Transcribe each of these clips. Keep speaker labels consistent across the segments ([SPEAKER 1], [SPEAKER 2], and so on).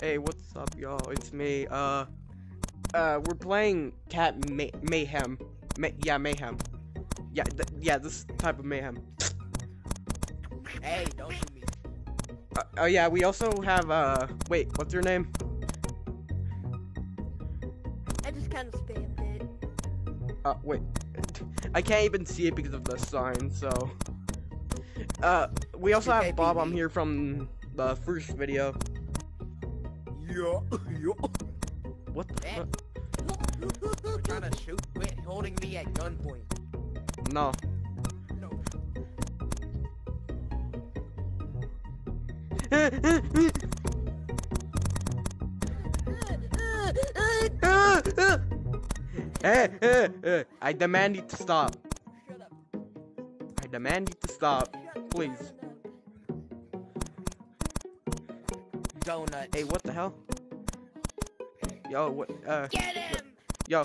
[SPEAKER 1] Hey, what's up, y'all? It's me. Uh, uh, we're playing Cat May Mayhem. May yeah, Mayhem. Yeah, th yeah, this type of mayhem.
[SPEAKER 2] Hey, don't shoot me.
[SPEAKER 1] Uh, oh yeah, we also have uh, wait, what's your name?
[SPEAKER 3] I just kind of spammed it.
[SPEAKER 1] Uh, wait, I can't even see it because of the sign. So, uh, we also have Bob. I'm here from the first video.
[SPEAKER 2] Yeah, yeah.
[SPEAKER 1] What the? Fuck?
[SPEAKER 2] You're trying to shoot? Quit holding me at gunpoint.
[SPEAKER 1] No.
[SPEAKER 2] No.
[SPEAKER 1] hey, hey, hey, I demand you to stop.
[SPEAKER 3] Shut up.
[SPEAKER 1] I demand you to stop. Please.
[SPEAKER 2] Donut.
[SPEAKER 1] Hey, what the hell? Yo, what, uh,
[SPEAKER 3] Get him!
[SPEAKER 1] yo.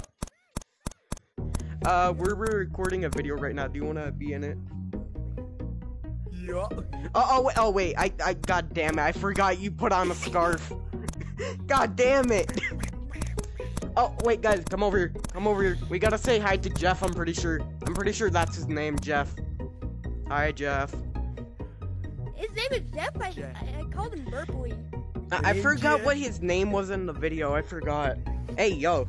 [SPEAKER 1] Uh, we're, we're recording a video right now. Do you wanna be in it?
[SPEAKER 2] Yeah.
[SPEAKER 1] Oh, oh, wait, oh, wait. I, I, god damn it. I forgot you put on a scarf. god damn it. oh, wait, guys, come over here. Come over here. We gotta say hi to Jeff, I'm pretty sure. I'm pretty sure that's his name, Jeff. Hi, Jeff.
[SPEAKER 3] His name is Jeff. I,
[SPEAKER 2] Jeff.
[SPEAKER 3] I, I called him Burpley.
[SPEAKER 1] I, I forgot what his name was in the video. I forgot. Hey, yo.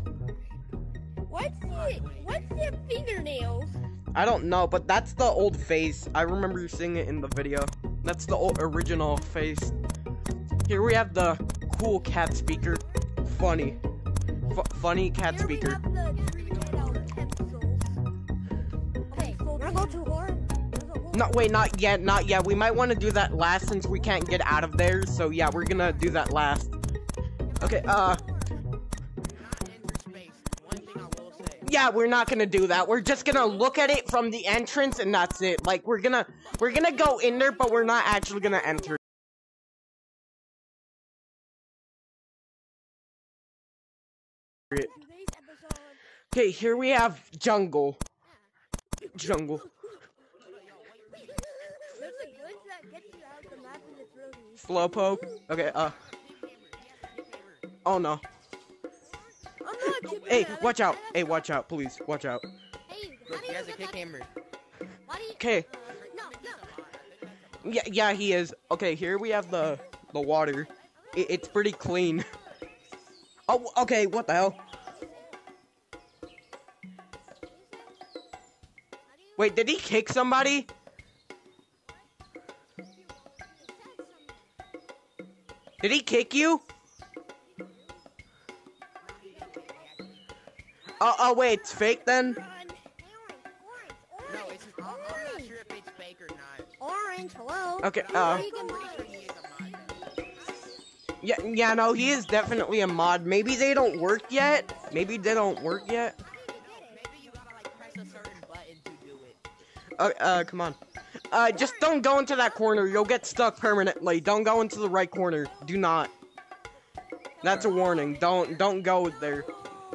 [SPEAKER 3] What's the What's the fingernails?
[SPEAKER 1] I don't know, but that's the old face. I remember you seeing it in the video. That's the old original face. Here we have the cool cat speaker. Funny. F funny cat
[SPEAKER 3] Here
[SPEAKER 1] speaker.
[SPEAKER 3] we have the three red out pencils. Okay, wanna go to war?
[SPEAKER 1] No, wait, not yet, not yet. We might want to do that last since we can't get out of there. So yeah, we're gonna do that last. Okay, uh, yeah, we're not gonna do that. We're just gonna look at it from the entrance and that's it. Like we're gonna, we're gonna go in there, but we're not actually gonna enter. Okay, here we have jungle. Jungle.
[SPEAKER 3] There's a glitch that gets you out of the map and it's really easy.
[SPEAKER 1] Slowpoke. Okay, uh, oh no.
[SPEAKER 3] I'm not chipping
[SPEAKER 1] Hey, watch out. Hey, watch out, please. Watch out.
[SPEAKER 2] Look, he has a kick hammer.
[SPEAKER 3] Why do you?
[SPEAKER 1] Okay. Yeah, yeah, he is. Okay, here we have the the water. It, it's pretty clean. Oh, okay. What the hell? Wait, did he kick somebody? Did he kick you? Oh, oh, wait, it's fake then?
[SPEAKER 3] Run.
[SPEAKER 2] No, it's. I'm, I'm not sure if it's fake or not.
[SPEAKER 3] Orange, hello.
[SPEAKER 1] Okay, uh,
[SPEAKER 3] you get
[SPEAKER 2] Pretty
[SPEAKER 3] mine?
[SPEAKER 2] sure he is a mod.
[SPEAKER 1] yeah, yeah, no, he is definitely a mod. Maybe they don't work yet. Maybe they don't work yet.
[SPEAKER 2] Maybe you gotta like press a certain button to do it.
[SPEAKER 1] Uh, uh, come on. Uh, just don't go into that corner. You'll get stuck permanently. Don't go into the right corner. Do not. That's a warning. Don't, don't go there.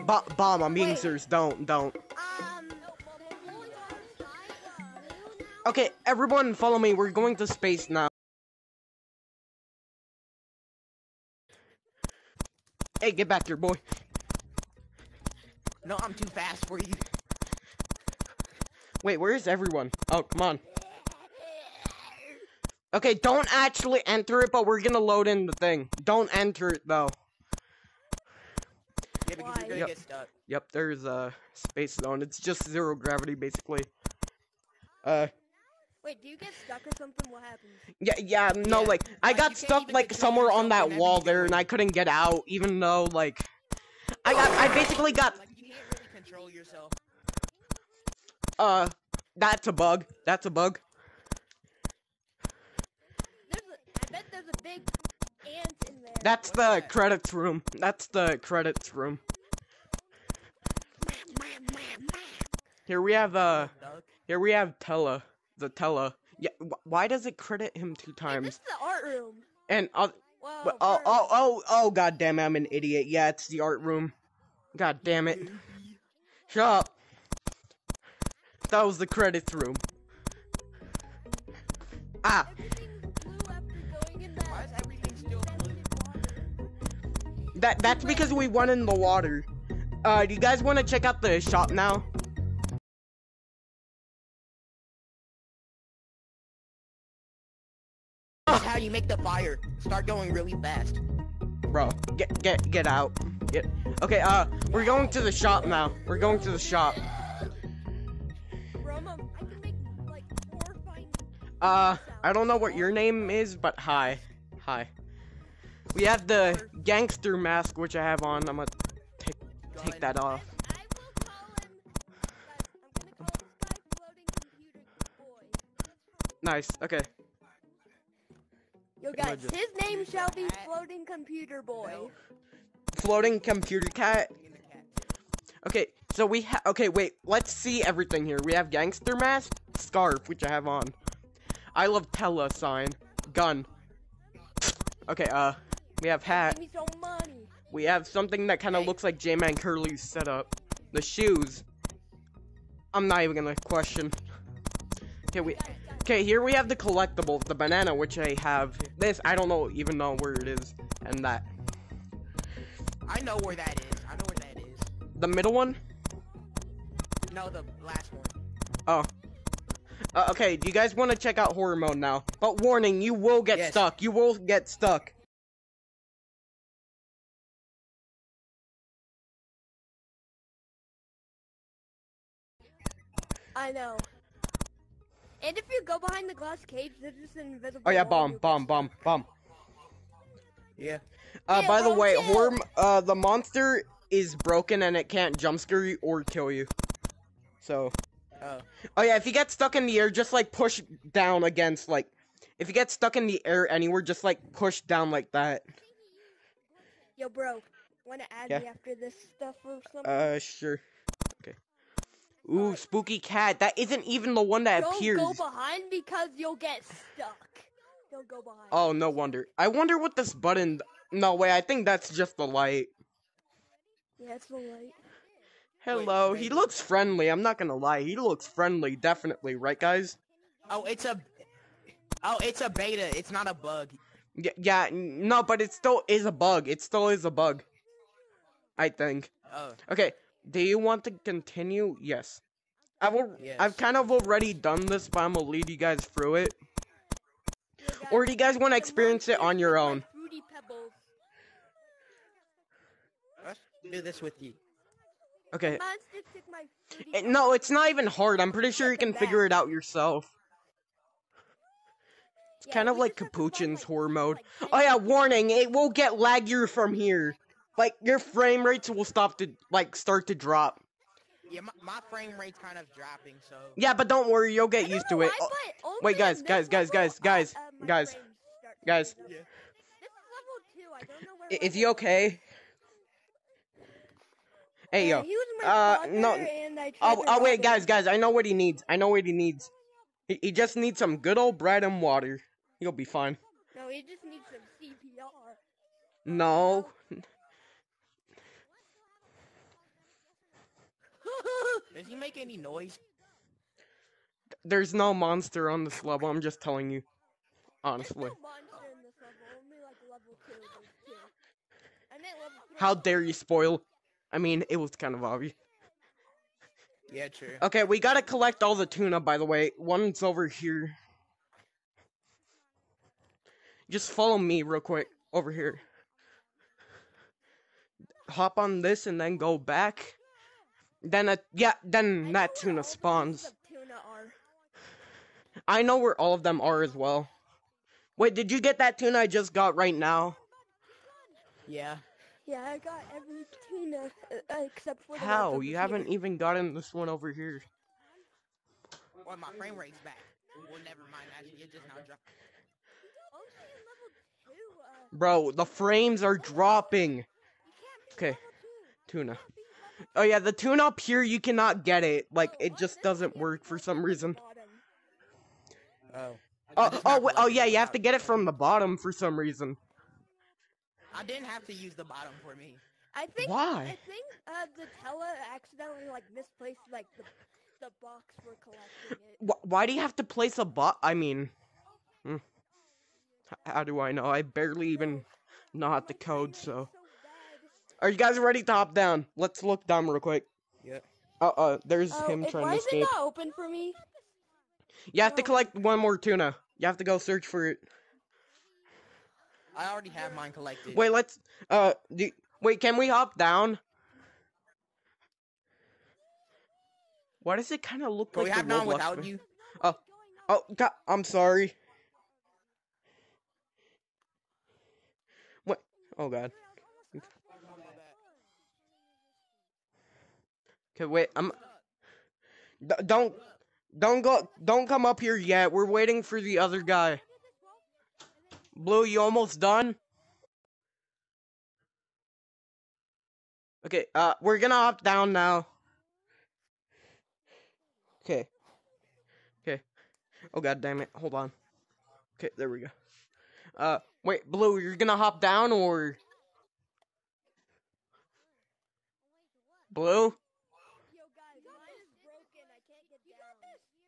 [SPEAKER 1] Bo bomb, I'm being
[SPEAKER 3] Wait.
[SPEAKER 1] serious. Don't, don't.
[SPEAKER 3] Um.
[SPEAKER 1] Okay, everyone follow me. We're going to space now. Hey, get back here, boy.
[SPEAKER 2] No, I'm too fast for you.
[SPEAKER 1] Wait, where is everyone? Oh, come on. Okay, don't actually enter it, but we're gonna load in the thing. Don't enter it, though.
[SPEAKER 2] Yeah, because
[SPEAKER 3] Why?
[SPEAKER 2] you're gonna
[SPEAKER 1] Yep.
[SPEAKER 2] get stuck.
[SPEAKER 1] Yep, there's a space zone. It's just zero gravity, basically. Uh,
[SPEAKER 3] Wait, do you get stuck or something? What happens?
[SPEAKER 1] yeah, yeah, no,
[SPEAKER 2] Yeah,
[SPEAKER 1] like, I got
[SPEAKER 2] you
[SPEAKER 1] stuck, like, somewhere on that wall there, and. I couldn't get out, even though, like, I got, I basically got,
[SPEAKER 2] Like you can't really control yourself.
[SPEAKER 1] uh, that's a bug. That's a bug.
[SPEAKER 3] There's a, I bet there's a big ant in there.
[SPEAKER 1] That's the credits room. That's the credits room. Here we have, uh, here we have Tella. The Tella. Yeah, wh- why does it credit him two
[SPEAKER 3] Hey, this
[SPEAKER 1] times?
[SPEAKER 3] is the art room.
[SPEAKER 1] And, uh,
[SPEAKER 3] Whoa.
[SPEAKER 1] Oh, oh, oh, oh, god damn it, I'm an idiot. Yeah, it's the art room. God damn it. Shut up. That was the credits room. Ah,
[SPEAKER 3] That
[SPEAKER 1] that's because we went in the water. Uh, do you guys want to check out the shop now?
[SPEAKER 2] That's how you make the fire. Start going really fast.
[SPEAKER 1] Bro, get get get out. Get. Okay, uh, we're going to the shop now. We're going to the shop.
[SPEAKER 3] Bro, Mom, I can make like horrifying.
[SPEAKER 1] Uh. I don't know what your name is, but hi, hi. We have the gangster mask, which I have on. I'm gonna take take that off.
[SPEAKER 3] I will call him. Guys, I'm gonna call this guy floating computer boy.
[SPEAKER 1] Nice. Okay.
[SPEAKER 3] Yo, guys,
[SPEAKER 1] just-
[SPEAKER 3] his name shall be floating computer boy.
[SPEAKER 2] No.
[SPEAKER 1] Floating computer cat.
[SPEAKER 2] In the cat.
[SPEAKER 1] Okay, so we have- okay, wait, let's see everything here. We have gangster mask, scarf, which I have on. I love Tella sign, gun. Okay, uh, we have hat.
[SPEAKER 3] Give me some money.
[SPEAKER 1] We have something that kind of looks like J-Man Curly's setup. The shoes. I'm not even gonna question. Okay, we.
[SPEAKER 3] Guys, guys,
[SPEAKER 1] Okay, here we have the collectibles, the banana, which I have. This, I don't know, even know where it is, and that.
[SPEAKER 2] I know where that is. I know where that is.
[SPEAKER 1] The middle one.
[SPEAKER 2] No, the last one.
[SPEAKER 1] Oh. Uh, okay, do you guys want to check out horror mode now? But warning, you will get
[SPEAKER 2] Yes.
[SPEAKER 1] stuck. You will get stuck.
[SPEAKER 3] I know. And if you go behind the glass cage, there's just an invisible.
[SPEAKER 1] Oh yeah,
[SPEAKER 3] wall
[SPEAKER 1] bomb,
[SPEAKER 3] and
[SPEAKER 1] bomb, bomb, bomb.
[SPEAKER 2] Yeah.
[SPEAKER 1] Uh,
[SPEAKER 3] Yeah,
[SPEAKER 1] by the way,
[SPEAKER 3] kill.
[SPEAKER 1] horror, uh, the monster is broken and it can't jump scare you or kill you. So,
[SPEAKER 2] Oh.
[SPEAKER 1] oh yeah, if you get stuck in the air, just like push down against like, if you get stuck in the air anywhere, just like push down like that.
[SPEAKER 3] Yo, bro, wanna add
[SPEAKER 1] Yeah.
[SPEAKER 3] me after this stuff or something?
[SPEAKER 1] Uh, sure. Okay. Ooh, spooky cat. That isn't even the one that
[SPEAKER 3] Don't
[SPEAKER 1] appears.
[SPEAKER 3] go behind because you'll get stuck. Don't go behind.
[SPEAKER 1] Oh, no wonder. I wonder what this button. No way, I think that's just the light.
[SPEAKER 3] Yeah, it's the light.
[SPEAKER 1] Hello,
[SPEAKER 2] Wait,
[SPEAKER 1] he looks friendly. I'm not gonna lie, he looks friendly, definitely, right, guys?
[SPEAKER 2] Oh, it's a. Oh, it's a beta. It's not a bug.
[SPEAKER 1] Yeah, yeah, no, but it still is a bug. It still is a bug. I think.
[SPEAKER 2] Oh.
[SPEAKER 1] Okay, do you want to continue? Yes. I've al-
[SPEAKER 2] Yes.
[SPEAKER 1] I've kind of already done this, but I'm gonna lead you guys through it.
[SPEAKER 3] Yeah, guys,
[SPEAKER 1] Or do you guys want to experience it on your own?
[SPEAKER 3] like Fruity Pebbles.
[SPEAKER 2] Let's do this with you.
[SPEAKER 1] Okay.
[SPEAKER 3] Monsters took my Fruity
[SPEAKER 1] Eh, No, it's not even hard. I'm pretty sure you can figure it out yourself. It's
[SPEAKER 3] Yeah,
[SPEAKER 1] kind of like
[SPEAKER 3] just have to find,
[SPEAKER 1] Capuchin's
[SPEAKER 3] like,
[SPEAKER 1] horror mode.
[SPEAKER 3] like,
[SPEAKER 1] Oh yeah, warning, it will get laggier from here. Like your frame rates will stop to like start to drop.
[SPEAKER 2] Yeah, my, my frame rate's kind of dropping, so.
[SPEAKER 1] Yeah, but don't worry, you'll
[SPEAKER 3] I
[SPEAKER 1] get
[SPEAKER 3] don't
[SPEAKER 1] used
[SPEAKER 3] know
[SPEAKER 1] to it.
[SPEAKER 3] why,
[SPEAKER 1] Oh,
[SPEAKER 3] but only
[SPEAKER 1] wait, guys, guys, guys,
[SPEAKER 3] level,
[SPEAKER 1] guys, guys,
[SPEAKER 3] uh,
[SPEAKER 1] guys,
[SPEAKER 3] frames start to
[SPEAKER 1] guys.
[SPEAKER 2] Yeah.
[SPEAKER 3] This is level two. I don't know where.
[SPEAKER 1] i- is he okay? Hey
[SPEAKER 3] Yeah,
[SPEAKER 1] yo.
[SPEAKER 3] he was my
[SPEAKER 1] Uh, no-
[SPEAKER 3] I tried
[SPEAKER 1] Oh, oh wait,
[SPEAKER 3] him.
[SPEAKER 1] guys, guys, I know what he needs. I know what he needs. He, he just needs some good old bread and water. He'll be fine.
[SPEAKER 3] No, he just needs some CPR.
[SPEAKER 1] No.
[SPEAKER 2] Does he make any noise?
[SPEAKER 1] There's no monster on this level, I'm just telling you. Honestly.
[SPEAKER 3] no monster in this level. Only like level two. There's two. I meant level three.
[SPEAKER 1] How dare you spoil? I mean, it was kind of obvious.
[SPEAKER 2] Yeah, true.
[SPEAKER 1] Okay, we gotta collect all the tuna, by the way. One's over here. Just follow me real quick. Over here. Hop on this and then go back. Then, a, yeah, then
[SPEAKER 3] know
[SPEAKER 1] that tuna
[SPEAKER 3] all the pieces
[SPEAKER 1] spawns.
[SPEAKER 3] tuna are.
[SPEAKER 1] I know where all of them are as well. Wait, did you get that tuna I just got right now?
[SPEAKER 2] Yeah.
[SPEAKER 3] Yeah, I got every tuna uh, except for
[SPEAKER 1] How?
[SPEAKER 3] over
[SPEAKER 1] You
[SPEAKER 3] here.
[SPEAKER 1] haven't even gotten this one over here.
[SPEAKER 2] Well, my frame rate's back. Well, never mind. Actually, it just now dropped.
[SPEAKER 3] Only level two. Uh,
[SPEAKER 1] Bro, the frames are dropping.
[SPEAKER 3] you can't be
[SPEAKER 1] Okay, tuna.
[SPEAKER 3] You can't be level
[SPEAKER 1] Oh yeah, the tune up here you cannot get it. Like it just doesn't work for some reason.
[SPEAKER 2] Oh.
[SPEAKER 1] Oh oh wait, oh yeah, you have to get it from the bottom for some reason.
[SPEAKER 2] I didn't have to use the bottom for me.
[SPEAKER 3] I think.
[SPEAKER 1] Why?
[SPEAKER 3] I think uh, the Tella accidentally like misplaced like the the box for collecting it.
[SPEAKER 1] Why do you have to place a bot? I mean, hmm. How do I know? I barely even know how to code, so. Are you guys ready to hop down? Let's look down real quick.
[SPEAKER 2] Yeah.
[SPEAKER 1] Uh, uh, there's
[SPEAKER 3] Oh,
[SPEAKER 1] him
[SPEAKER 3] it-
[SPEAKER 1] trying
[SPEAKER 3] why
[SPEAKER 1] to
[SPEAKER 3] is
[SPEAKER 1] escape.
[SPEAKER 3] it not open for me?
[SPEAKER 1] You have to collect one more tuna. You have to go search for it.
[SPEAKER 2] I already have mine collected.
[SPEAKER 1] Wait, let's. Uh, do, wait, can we hop down? Why does it kind of look
[SPEAKER 2] Can
[SPEAKER 1] like
[SPEAKER 2] we have
[SPEAKER 1] the
[SPEAKER 2] none without you.
[SPEAKER 1] Oh, Oh, God, I'm sorry. What? Oh God. Okay, wait. I'm. D- don't, don't go. Don't come up here yet. We're waiting for the other guy. Blue, you almost done? Okay. Uh, we're gonna hop down now. Okay. Okay. Oh god damn it. Hold on. Okay, there we go. Uh wait, Blue, you're gonna hop down or Blue?
[SPEAKER 3] Yo, guys, mine is broken. I can't get down.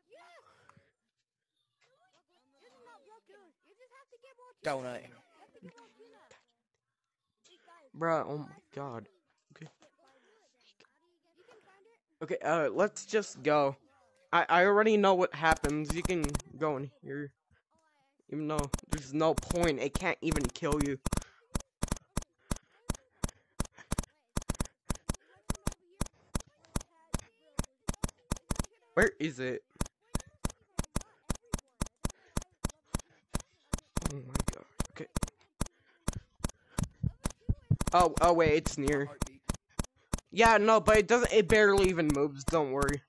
[SPEAKER 3] Yeah. This is not broken. You just have to get more tuna.
[SPEAKER 2] Donut.
[SPEAKER 3] You have to get more tuna. Hey, guys,
[SPEAKER 1] Bruh, oh my god.
[SPEAKER 3] it.
[SPEAKER 1] Okay, uh let's just go. I I already know what happens. You can go in here. Even though there's no point, it can't even kill you. Where is it? Oh my god. Okay. Oh, oh wait, it's near. Yeah, no, but it doesn't. It barely even moves. Don't worry.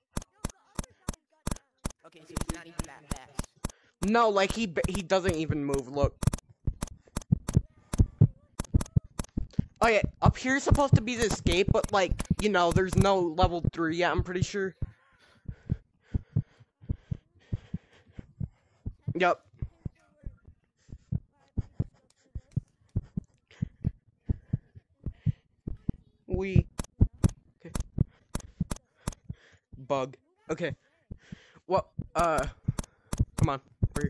[SPEAKER 2] Okay, so it's not even that fast.
[SPEAKER 1] No, like he he doesn't even move. Look. Oh yeah, up here's supposed to be the escape, but like you know, there's no level three yet. I'm pretty sure. Yep. We. Okay. Bug. Okay. What? Uh. Come on. Okay.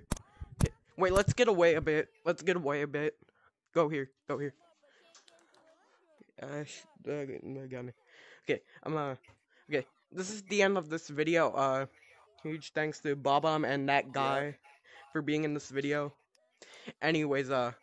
[SPEAKER 1] Wait, let's get away a bit. Let's get away a bit. Go here. Go here. Uh, got me. Okay, I'm uh. Okay, this is the end of this video. Uh, huge thanks to Bobum and that guy for being in this video. Anyways, uh,